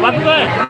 万岁！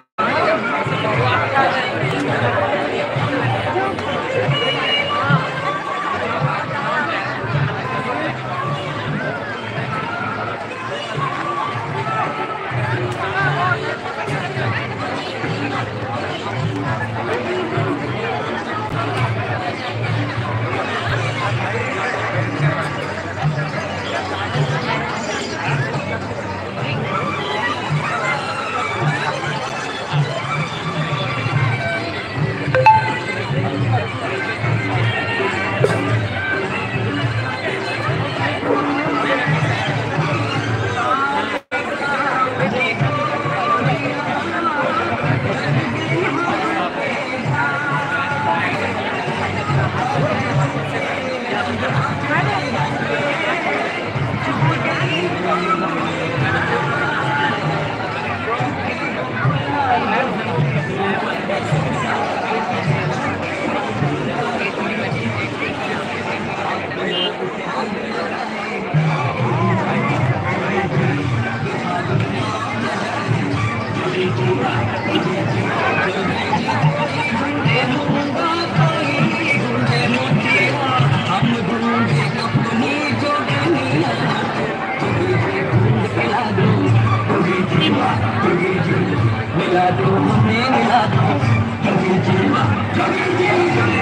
do, me la do, me la do, me la do, me la do,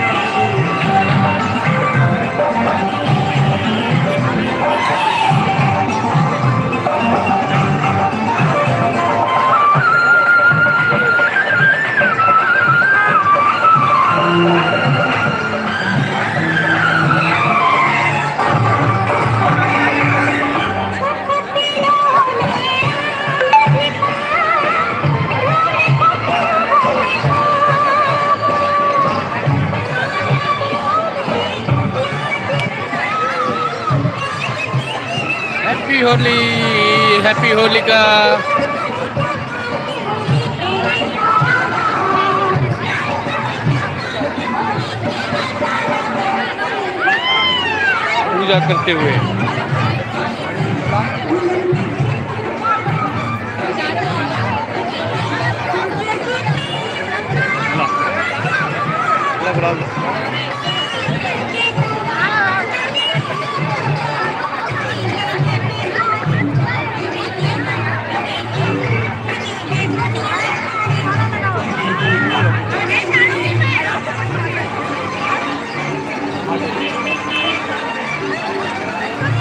Holi happy Holika पूजा करते हुए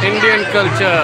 Indian culture.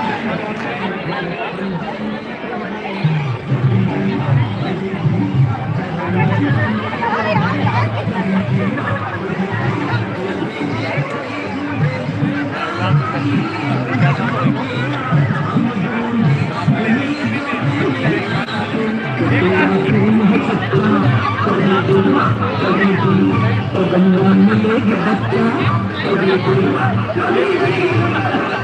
Thank you.